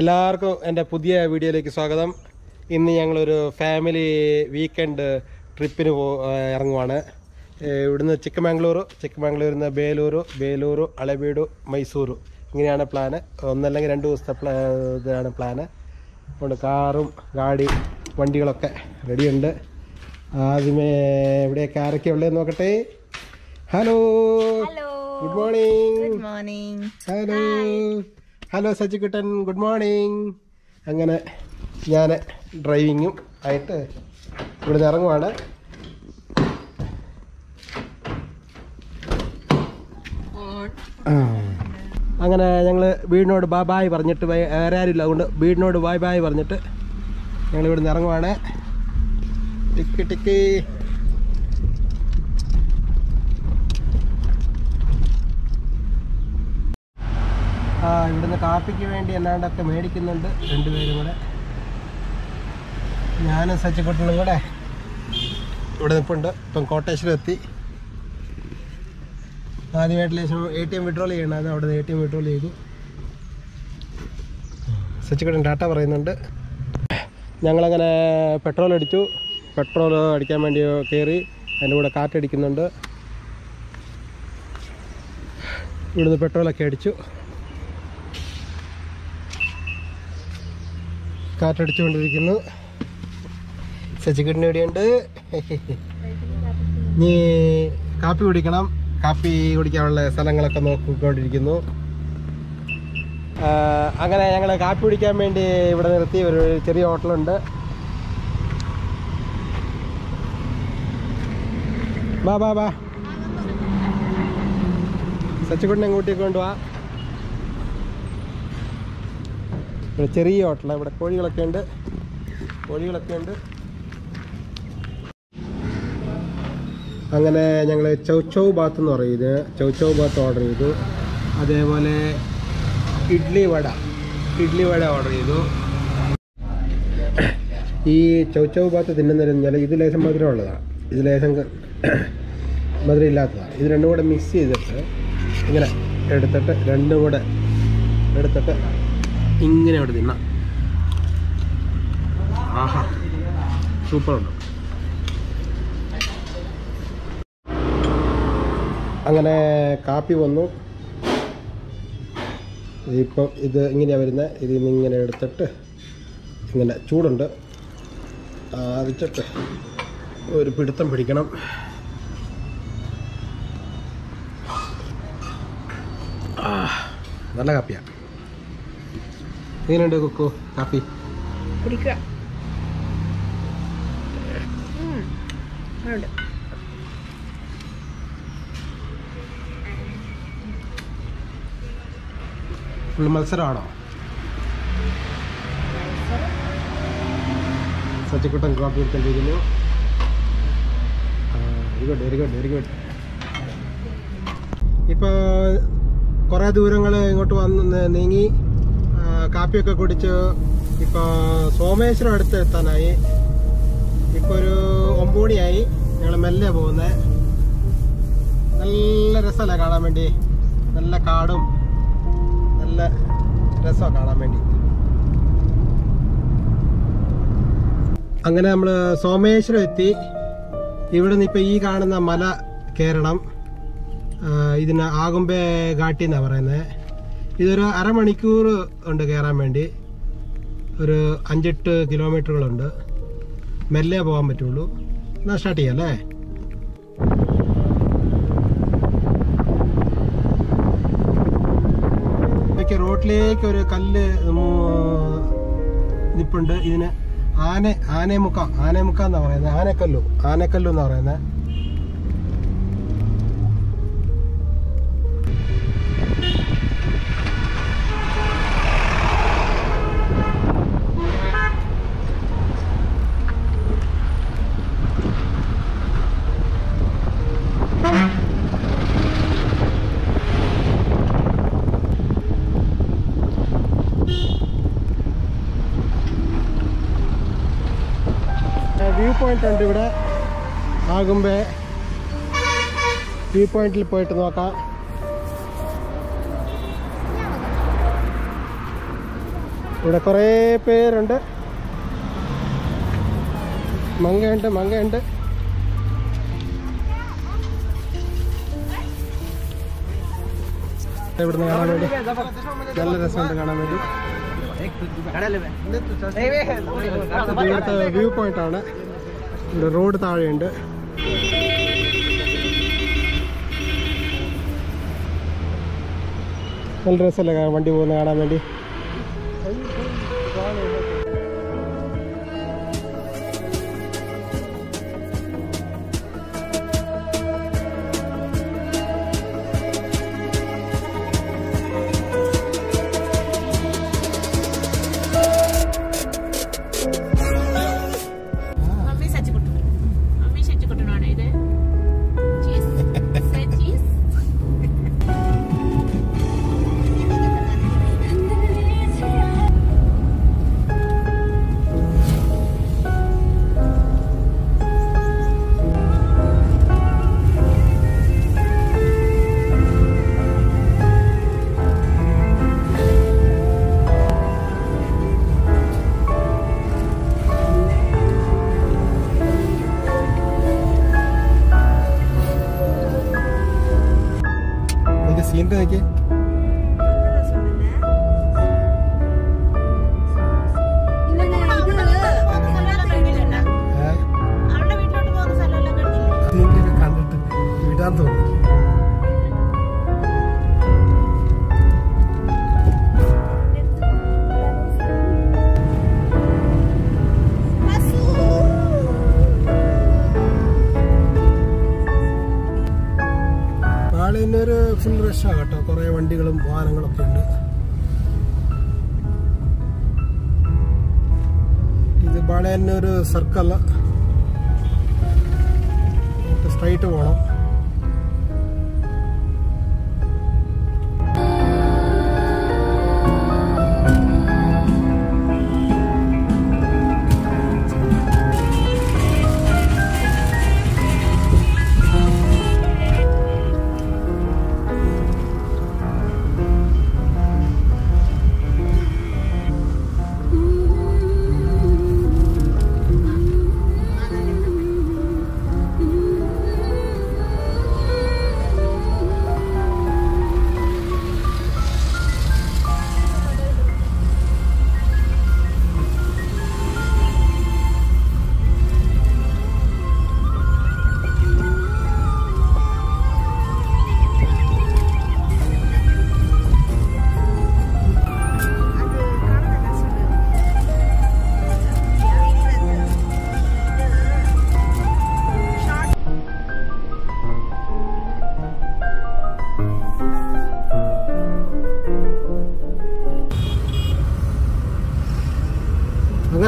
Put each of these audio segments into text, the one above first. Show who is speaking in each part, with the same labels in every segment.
Speaker 1: എല്ലാവർക്കും എന്റെ പുതിയ വീഡിയോയിലേക്ക് സ്വാഗതം. ഇന്ന് ഞങ്ങളൊരു ഫാമിലി വീക്കെൻഡ് ട്രിപ്പിന് പോ ഇറങ്ങുവാണ്. ഇവിടുന്ന് ചിക്കമംഗ്ലൂർ ചിക്കമംഗ്ലൂരിൽ നിന്ന് ബേലൂർ ബേലൂർ അളവീട് മൈസൂർ ഇങ്ങനെയാണ് പ്ലാന് ഒന്നല്ലെങ്കിൽ രണ്ട് ദിവസത്തെ പ്ലാ ഇതാണ് പ്ലാന് അതുകൊണ്ട് കാറും ഗാഡി വണ്ടികളൊക്കെ റെഡിയുണ്ട് ആദ്യമേ ഇവിടെയൊക്കെ ആരൊക്കെ ഉള്ളതെന്ന് നോക്കട്ടെ?
Speaker 2: Hello
Speaker 1: good morning
Speaker 2: good morning
Speaker 1: hello hello Sachikuttan good morning അങ്ങനെ ഞാൻ ഡ്രൈവിങ്ങും ആയിട്ട് ഇവിടുന്ന് ഇറങ്ങുവാണ്. ആ. അങ്ങനെ ഞങ്ങൾ വീടിനോട് ബാ ബായ് പറഞ്ഞിട്ട് വേറെ ആരുമില്ല. അതുകൊണ്ട് വീടിനോട് ബായ് ബായ് പറഞ്ഞിട്ട് ഞങ്ങൾ ഇവിടുന്ന് ഇറങ്ങുവാണ്. Tick tick. ഇവിടുന്ന് കാപ്പിക്ക് വേണ്ടി എന്നാണ്ടൊക്കെ മേടിക്കുന്നുണ്ട് രണ്ടുപേരും കൂടെ. ഞാനും സച്ചിക്കുട്ടനും കൂടെ ഇവിടെ നിൽപ്പുണ്ട് ഇപ്പം കോട്ടേശ്വരത്തി ആദ്യമായിട്ട് ലേശം എ ടി എം വിഡ്രോൾ ചെയ്യണം അത് അവിടെ എ ടി എം വിഡ്രോൾ ചെയ്തു. സച്ചിക്കുട്ടൻ ടാറ്റ പറയുന്നുണ്ട്. ഞങ്ങളങ്ങനെ പെട്രോൾ അടിച്ചു. പെട്രോൾ അടിക്കാൻ വേണ്ടി കയറി അതിന്റെ കൂടെ കാറ്റടിക്കുന്നുണ്ട്. ഇവിടുന്ന് പെട്രോളൊക്കെ അടിച്ചു. കാറ്റടിച്ചുകൊണ്ടിരിക്കുന്നു. ശശികുട്ടിന് ഇവിടെയുണ്ട്. നീ കാപ്പി കുടിക്കണം. കാപ്പി കുടിക്കാനുള്ള സ്ഥലങ്ങളൊക്കെ നോക്കിക്കൊണ്ടിരിക്കുന്നു. അങ്ങനെ ഞങ്ങൾ കാപ്പി കുടിക്കാൻ വേണ്ടി ഇവിടെ നിർത്തി ഒരു ചെറിയ ഹോട്ടലുണ്ട്. ബാ ബാ ബാ. സച്ചിക്കുട്ടിനെ കൂട്ടി ഇവിടെ ചെറിയ ഹോട്ടലാണ് ഇവിടെ കോഴികളൊക്കെ ഉണ്ട്. കോഴികളൊക്കെ ഉണ്ട്. അങ്ങനെ ഞങ്ങൾ ചൗച്ചൗ ബാത്ത് എന്ന് പറയുന്നത് ചൗച്ചൗ ബാത്ത് ഓർഡർ ചെയ്തു. അതേപോലെ ഇഡ്ലി വട. ഇഡ്ലി വട ഓർഡർ ചെയ്തു. ഈ ചൗച്ചൗ ബാത്ത് തിന്നുന്നതെന്ന് പറഞ്ഞാൽ ഇത് ലേശം മധുരം ഉള്ളതാണ് ഇത് ലേശം മധുരം ഇല്ലാത്തതാണ് ഇത് രണ്ടും കൂടെ മിക്സ് ചെയ്തിട്ട് ഇങ്ങനെ എടുത്തിട്ട് രണ്ടും കൂടെ എടുത്തിട്ട് ഇങ്ങനെ അവിടെ തിന്നാം ആഹാ. സൂപ്പറുണ്ട്. അങ്ങനെ കാപ്പി വന്നു. ഇപ്പം ഇത് ഇങ്ങനെയാണ് വരുന്നത് ഇതിൽ നിന്ന് ഇങ്ങനെ എടുത്തിട്ട് ഇങ്ങനെ ചൂടുണ്ട്. ആദിച്ചിട്ട് ഒരു പിടുത്തം പിടിക്കണം. നല്ല കാപ്പിയാണ് എങ്ങനെയുണ്ട് കുക്കു? കാപ്പി?
Speaker 2: കുടിക്കുക.
Speaker 1: ഫുൾ മത്സരമാണോ? സച്ചിക്കുട്ടൻ കാപ്പി എടുത്തോണ്ടിരിക്കുന്നു. Very good very good very good. ഇപ്പോൾ കുറേ ദൂരങ്ങൾ ഇങ്ങോട്ട് വന്ന് നീങ്ങി. കാപ്പിയൊക്കെ കുടിച്ച് ഇപ്പോൾ സോമേശ്വരം അടുത്ത് എത്താനായി ഇപ്പോൾ ഒരു ഒമ്പൂണിയായി ഞങ്ങൾ മെല്ലെ പോകുന്നത് നല്ല രസമല്ലേ കാണാൻ വേണ്ടി. നല്ല കാടും. നല്ല രസമാണ് കാണാൻ വേണ്ടി. അങ്ങനെ നമ്മൾ സോമേശ്വരം എത്തി. ഇവിടെ നിന്ന് ഇപ്പോൾ ഈ കാണുന്ന മല കയറണം ഇതിന് ആകുമ്പേ ഘാട്ടി എന്നാണ് പറയുന്നത് ഇതൊരു അരമണിക്കൂർ ഉണ്ട് കയറാൻ വേണ്ടി. ഒരു അഞ്ചെട്ട് കിലോമീറ്ററുകളുണ്ട്. മെല്ലെ പോകാൻ പറ്റുള്ളൂ. എന്നാൽ സ്റ്റാർട്ട് ചെയ്യാം അല്ലേ? ഇതൊക്കെ റോട്ടിലേക്ക് ഒരു കല്ല് നിപ്പുണ്ട്. ഇതിന് ആന ആനമുക്ക ആനമുക്ക പറയുന്നത്. ആനക്കല്ലു ആനക്കല്ലു എന്നാ പറയുന്നത്. പോയിന്റ് ഉണ്ട് ഇവിടെ ആകുമ്പേ വ്യൂ പോയിന്റിൽ പോയിട്ട് നോക്കാം. ഇവിടെ കുറേ പേരുണ്ട്. മങ്ങയുണ്ട് മങ്ങയുണ്ട് ഇവിടുന്ന് കാണാൻ വേണ്ടി നല്ല രസമുണ്ട് കാണാൻ വേണ്ടി. ഇവിടുത്തെ വ്യൂ പോയിന്റ് ആണ്. ഇവിടെ റോഡ് താഴെയുണ്ട്. നല്ല രസമല്ലേ വണ്ടി പോകുന്ന കാണാൻ വേണ്ടി. വണ്ടികളും വാഹനങ്ങളൊക്കെ ഉണ്ട്. ഇത് ബാളയന്നെ ഒരു സർക്കിൾ സ്ട്രൈറ്റ് പോകണം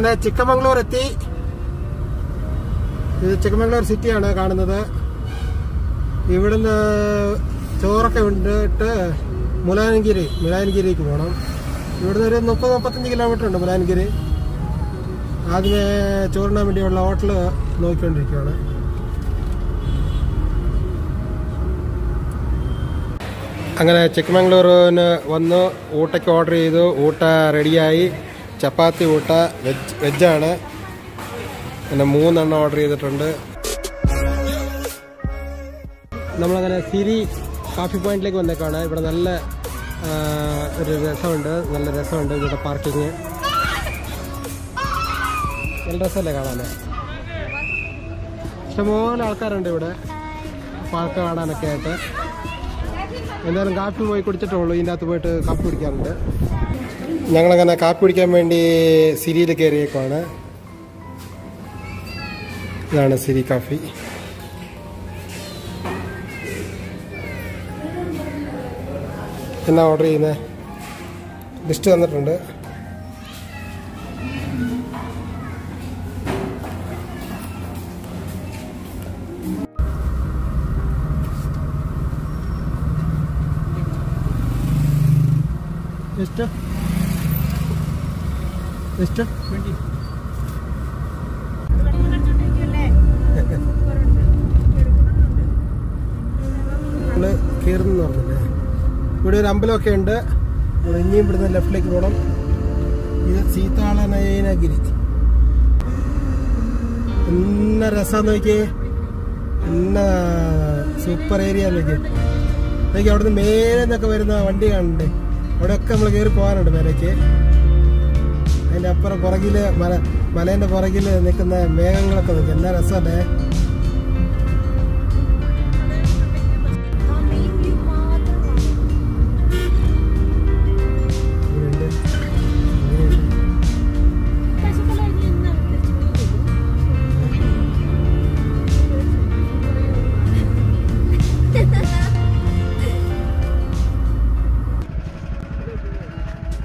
Speaker 1: അങ്ങനെ ചിക്കമംഗ്ലൂർ എത്തി. ഇത് ചിക്കമംഗ്ലൂർ സിറ്റിയാണ് കാണുന്നത്. ഇവിടുന്ന് ചോറൊക്കെ ഉണ്ടിട്ട് മുലാനഗിരി മുലാനഗിരിക്ക് പോകണം ഇവിടുന്ന് ഒരു മുപ്പത് മുപ്പത്തഞ്ച് കിലോമീറ്റർ ഉണ്ട് മുലാനഗിരി. ആദ്യമേ ചോറിനാൻ വേണ്ടിയുള്ള ഹോട്ടൽ നോക്കിക്കൊണ്ടിരിക്കുകയാണ്. അങ്ങനെ ചിക്കമംഗ്ലൂരിന് വന്ന് ഊട്ടയ്ക്ക് ഓർഡർ ചെയ്തു ഊട്ട റെഡിയായി ചപ്പാത്തി കൂട്ട വെജ് വെജാണ്. പിന്നെ മൂന്നെണ്ണം ഓർഡർ ചെയ്തിട്ടുണ്ട്. നമ്മളങ്ങനെ സിരി കാഫി പോയിന്റിലേക്ക് വന്നേക്കാണ്. ഇവിടെ നല്ല ഒരു രസമുണ്ട്. നല്ല രസമുണ്ട് ഇവിടെ പാർക്കിങ് നല്ല രസമല്ലേ കാണാൻ ഇഷ്ടംപോലെ ആൾക്കാരുണ്ട് ഇവിടെ. പാർക്ക് കാണാനൊക്കെ ആയിട്ട്. എന്തായാലും കാപ്പി പോയി കുടിച്ചിട്ടുള്ളൂ ഇതിന്റെ അകത്ത് പോയിട്ട് കാപ്പി കുടിക്കാറുണ്ട്. ഞങ്ങളങ്ങനെ കാപ്പി കുടിക്കാൻ വേണ്ടി സിരിയിൽ കയറിയേക്കുവാണ്. ഇതാണ് സിരി കാഫി എന്നാ ഓർഡർ ചെയ്യുന്നത് ലിസ്റ്റ് തന്നിട്ടുണ്ട്. ಎಷ್ಟು ಎಷ್ಟು നമ്മള് കയറുന്നു പറഞ്ഞല്ലേ ഇവിടെ ഒരു അമ്പലമൊക്കെ ഉണ്ട് ഇവിടെ ഇനിയും ഇവിടുന്ന് ലെഫ്റ്റിലേക്ക് പോകണം ഇത് സീതാളനയനഗിരി എന്നാ രസം നോക്കിയേ എന്നാ സൂപ്പർ ഏരിയ നോക്കിയേ നോക്കി അവിടുന്ന് മേലെ നിന്നൊക്കെ വരുന്ന വണ്ടി കാണണ്ടേ അവിടെയൊക്കെ നമ്മൾ കയറി പോകാനുണ്ട് മേലേക്ക് അതിന്റെ അപ്പുറം പുറകിൽ മല മലേന്റെ പുറകിൽ നിൽക്കുന്ന മേഘങ്ങളൊക്കെ നിൽക്കും എന്നാ രസമല്ലേ?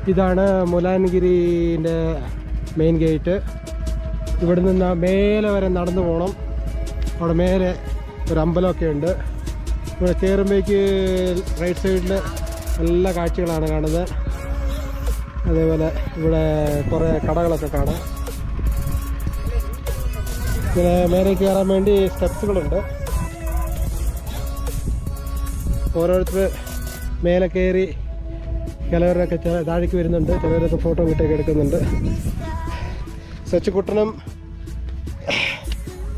Speaker 1: ഇതാണ് മുലാൻഗിരിന്റെ മെയിൻ ഗേറ്റ് ഇവിടെ നിന്ന് മേലെ വരെ നടന്നു പോകണം അവിടെ മേലെ ഒരു അമ്പലമൊക്കെ ഉണ്ട്. ഇവിടെ കയറുമ്പോഴേക്ക് റൈറ്റ് സൈഡിൽ നല്ല കാഴ്ചകളാണ് കാണുന്നത്. അതേപോലെ ഇവിടെ കുറേ കടകളൊക്കെ കാണാം. പിന്നെ മേലെ കയറാൻ വേണ്ടി സ്റ്റെപ്സുകളുണ്ട്. ഓരോരുത്തർ മേലെ കയറി ചിലവരൊക്കെ ചില താഴേക്ക് വരുന്നുണ്ട് ചിലവരൊക്കെ ഫോട്ടോ ഇങ്ങോട്ടേക്ക് എടുക്കുന്നുണ്ട്. സച്ചിക്കുട്ടനും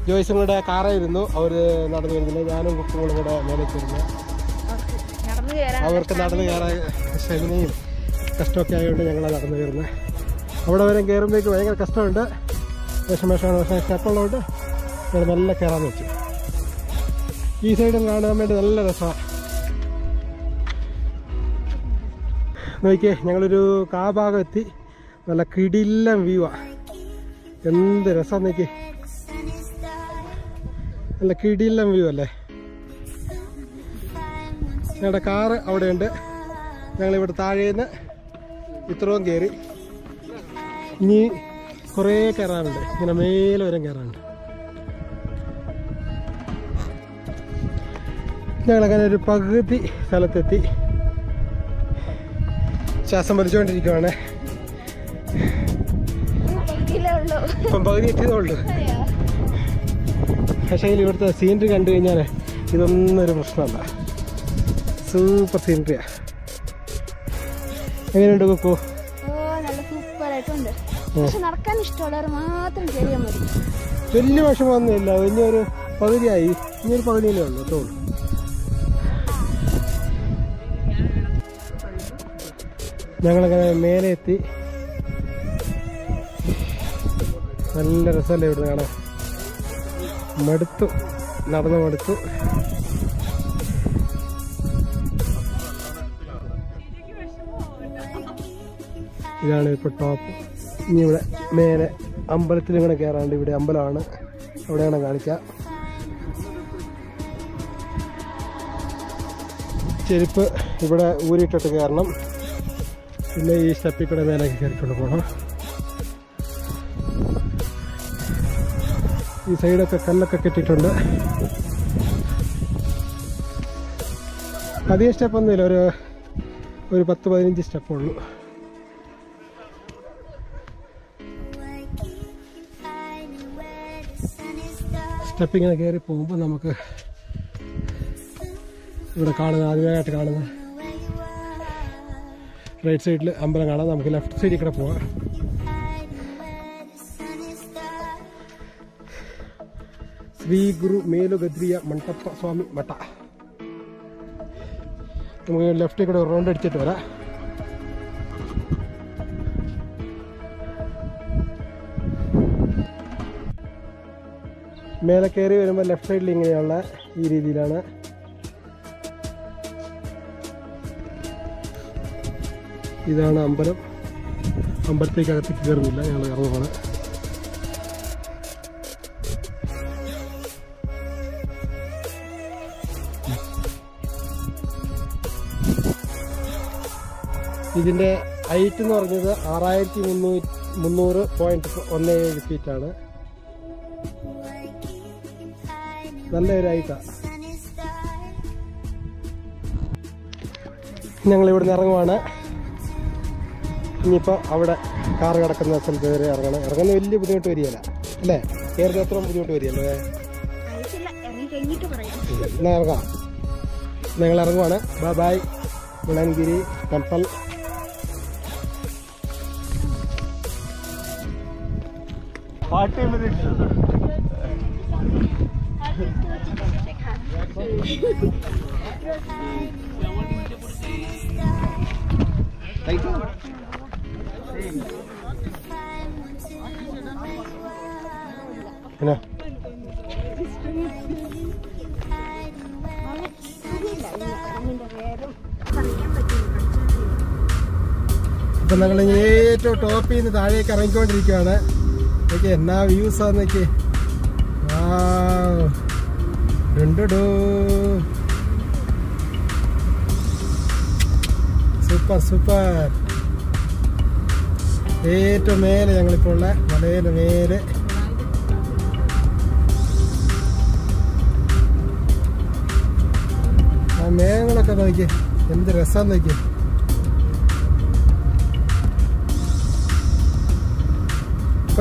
Speaker 1: ജോയ്സും കൂടെ കാറായിരുന്നു അവർ നടന്നു വരുന്നില്ല. ഞാനും കുട്ടികളും കൂടെ മേലേക്ക് വരുന്നു.
Speaker 2: നടന്നു കയറാൻ
Speaker 1: അവർക്ക് നടന്നു കയറാൻ ശനിയും കഷ്ടമൊക്കെ ആയതുകൊണ്ട് ഞങ്ങൾ നടന്നു കയറുന്നത് അവിടെ വരെ കയറുമ്പോഴേക്ക് ഭയങ്കര കഷ്ടമുണ്ട്. വിഷമേഷമാണ് പക്ഷേ സ്റ്റെപ്പുള്ളതുകൊണ്ട് ഞങ്ങൾ നല്ല കയറാൻ വെച്ചു ഈ സൈഡും കാണാൻ വേണ്ടി നല്ല രസമാണ് നോക്കിയേ ഞങ്ങളൊരു കാ ഭാഗം എത്തി നല്ല കിടിലം വ്യൂ ആ. എന്ത് രസം നോക്കി നല്ല കിടിലം വ്യൂ അല്ലേ? ഞങ്ങളുടെ കാറ് അവിടെയുണ്ട്. ഞങ്ങളിവിടെ താഴേന്ന് ഇത്രയും കയറി ഇനി കുറേ കയറാനുണ്ട്. ഇങ്ങനെ മേലെ വരെ കയറാനുണ്ട്. ഞങ്ങളങ്ങനെ ഒരു പകുതി സ്ഥലത്തെത്തി. ശ്വാസം വലിച്ചുകൊണ്ടിരിക്കുവാണ്. ഇപ്പം പകുതി എത്തിയതേ ഉള്ളൂ. പക്ഷേ ഇവിടുത്തെ സീനറി കണ്ടു കഴിഞ്ഞാൽ ഇതൊന്നൊരു പ്രശ്നമല്ല. സൂപ്പർ സീനറിയാ എങ്ങനെയുണ്ട് കൊക്കു വലിയ വിഷമമൊന്നുമില്ല. ഒരു പകുതിയായി. ഇനി ഒരു പകുതിയിലേ ഉള്ളൂ അത്രേ ഉള്ളൂ. ഞങ്ങളങ്ങനെ മേലെ എത്തി നല്ല രസമല്ലേ ഇവിടെ കാണാൻ? മടുത്തു. നടന്നു മടുത്തു. ഇതാണ് ഇപ്പോൾ ടോപ്പ് ഇനി ഇവിടെ മേലെ അമ്പലത്തിൽ ഇങ്ങനെ കയറാണ്ട് ഇവിടെ അമ്പലമാണ്. അവിടെയാണ് കാണിക്കുക ചെരുപ്പ് ഇവിടെ ഊരിയിട്ടിട്ട് കയറണം പിന്നെ ഈ സ്റ്റെപ്പിൽ കൂടെ മേലേക്ക് കയറിക്കൊണ്ട് പോകണം ഈ സൈഡൊക്കെ കല്ലൊക്കെ കെട്ടിയിട്ടുണ്ട്. അധികം സ്റ്റെപ്പൊന്നുമില്ല ഒരു ഒരു പത്ത് പതിനഞ്ച് സ്റ്റെപ്പുള്ളൂ സ്റ്റെപ്പ് ഇങ്ങനെ കയറി പോകുമ്പോൾ നമുക്ക് ഇവിടെ കാണുന്ന ആദ്യമായിട്ട് കാണുന്ന റൈറ്റ് സൈഡിൽ അമ്പലം കാണാം. നമുക്ക് ലെഫ്റ്റ് സൈഡിൽ കൂടെ പോവാം. ശ്രീ ഗുരു മേലുഗദ്രിയ മണ്ടപ്പ സ്വാമി മഠ. നമുക്ക് ലെഫ്റ്റിൽ കൂടെ റൗണ്ട് അടിച്ചിട്ട് വരാം. മേലെ കയറി വരുമ്പോൾ ലെഫ്റ്റ് സൈഡിൽ ഇങ്ങനെയുള്ള ഈ രീതിയിലാണ് ഇതാണ് അമ്പലം. അമ്പലത്തേക്ക് അകത്ത് കയറുന്നില്ല. ഞങ്ങൾ ഇറങ്ങുവാണ്. ഇതിന്റെ ഹൈറ്റ് എന്ന് പറഞ്ഞത് ആറായിരത്തി മുന്നൂറ് പോയിന്റ് ഒന്ന് ഏഴ് ഫീറ്റാണ് നല്ല ഒരു ഹൈറ്റാണ് ഞങ്ങൾ ഇവിടുന്ന് ഇറങ്ങുവാണ്. ഇനിയിപ്പോൾ അവിടെ കാർ കിടക്കുന്ന സ്ഥലത്ത് വരെ ഇറങ്ങണം. ഇറങ്ങുന്ന വലിയ ബുദ്ധിമുട്ട് വരികയില്ല. അല്ലേ? കയറുന്ന അത്ര ബുദ്ധിമുട്ട് വരികയല്ലേ
Speaker 2: അറിയത്തില്ല ഇറങ്ങി
Speaker 1: നിങ്ങൾ ഇറങ്ങുവാണ്. ബൈ ബൈ മുളൻഗിരി ടെമ്പിൾ പിന്നെ ഇപ്പൊ നമ്മൾ ഏറ്റവും ടോപ്പിൽ നിന്ന് താഴേക്ക് ഇറങ്ങിക്കൊണ്ടിരിക്കുകയാണ് ഓക്കെ എന്നാ വ്യൂസ് ആന്നൊക്കെ സൂപ്പർ സൂപ്പർ ഏറ്റവും മേലെ ഞങ്ങളിപ്പോൾ ഉള്ള മലയുടെ മേലെ. ആ മേഘങ്ങളൊക്കെ നോക്കി എന്ത് രസം നോക്കി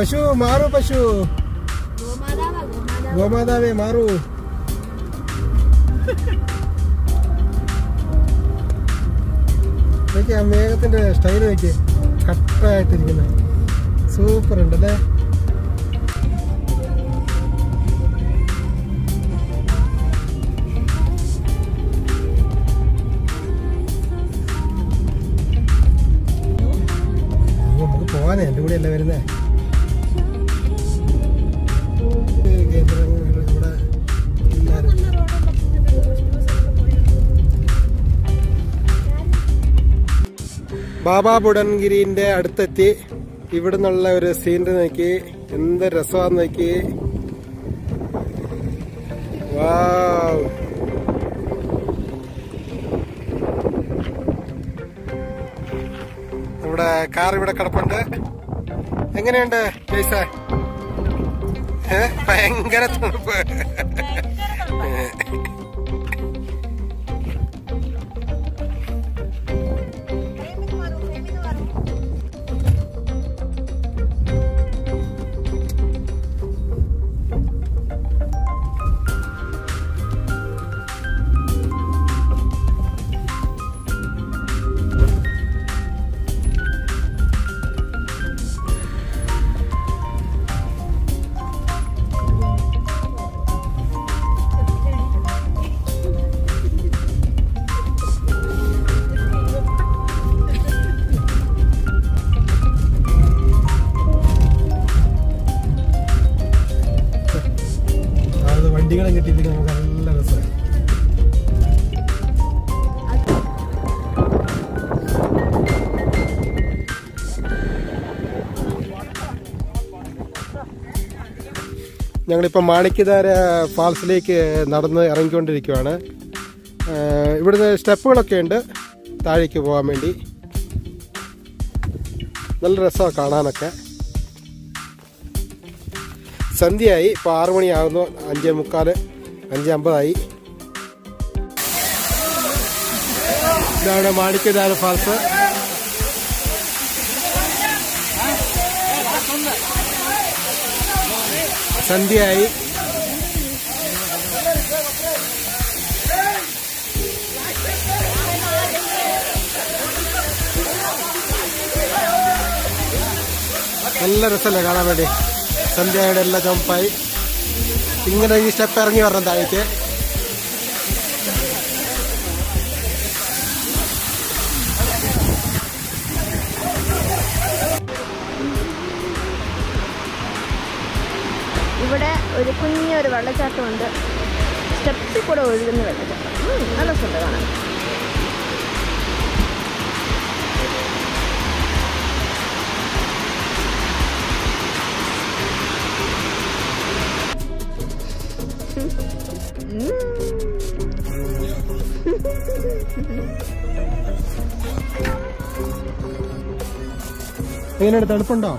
Speaker 1: പശു മാറു പശു. ഗോമാതാവേ മാറൂ. നോക്കി ആ മേഘത്തിന്റെ സ്റ്റൈൽ നോക്കി കട്ടായിട്ടിരിക്കുന്നത് സൂപ്പർ ഉണ്ട് അല്ലേ നമുക്ക് പോവാനേ എന്റെ കൂടെ അല്ലേ വരുന്നേ? ബാബാ ബുഡൻഗിരിന്റെ അടുത്തെത്തി. ഇവിടെ നിന്നുള്ള ഒരു സീനറി നോക്കി. എന്ത് രസമാന്ന് നോക്കി. ഇവിടെ കാർ ഇവിടെ കിടപ്പുണ്ട്. എങ്ങനെയുണ്ട് പൈസ? ഭയങ്കര തണുപ്പ്. ഞങ്ങളിപ്പോൾ മാണിക്യധാര ഫാൾസിലേക്ക് നടന്ന് ഇറങ്ങിക്കൊണ്ടിരിക്കുകയാണ് ഇവിടുന്ന് സ്റ്റെപ്പുകളൊക്കെ ഉണ്ട്. താഴേക്ക് പോകാൻ വേണ്ടി. നല്ല രസമാണ് കാണാനൊക്കെ. സന്ധ്യയായി. ഇപ്പോൾ ആറു മണിയാകുന്നു അഞ്ചേ മുക്കാൽ അഞ്ച് അമ്പതായി. ഇതാണ് മാണിക്യധാര ഫാൾസ്. സന്ധ്യയായി. നല്ല രസമല്ലേ കാണാൻ വേണ്ടി. സന്ധ്യയുടെ എല്ലാം ചുമപ്പായി ഇങ്ങനെ ഈ സ്റ്റെപ്പ് ഇറങ്ങി വരണം താഴേക്ക്.
Speaker 2: ഒരു കുഞ്ഞൊരു വെള്ളച്ചാട്ടമുണ്ട്. സ്റ്റെപ്സിൽ കൂടെ ഒഴുകുന്ന വെള്ളച്ചാട്ടം. നല്ല സുഖം കാണാൻ.
Speaker 1: എങ്ങനെയാണ് തണുപ്പുണ്ടോ?